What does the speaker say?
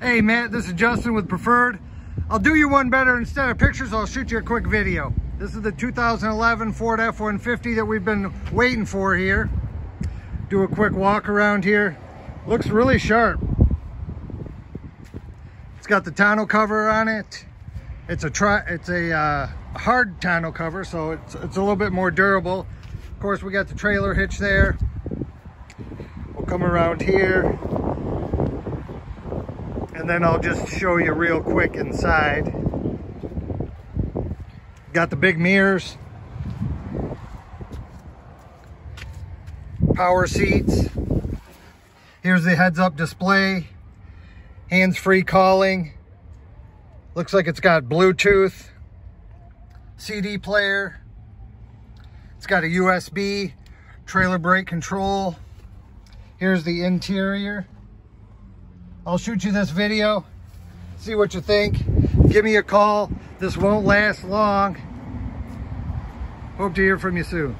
Hey Matt, this is Justin with Preferred. I'll do you one better. Instead of pictures, I'll shoot you a quick video. This is the 2011 Ford F-150 that we've been waiting for here. Do a quick walk around here. Looks really sharp. It's got the tonneau cover on it. It's a tri it's a uh, hard tonneau cover, so it's, it's a little bit more durable. Of course, we got the trailer hitch there. We'll come around here and then I'll just show you real quick inside. Got the big mirrors, power seats. Here's the heads up display, hands-free calling. Looks like it's got Bluetooth, CD player. It's got a USB, trailer brake control. Here's the interior. I'll shoot you this video, see what you think. Give me a call. This won't last long. Hope to hear from you soon.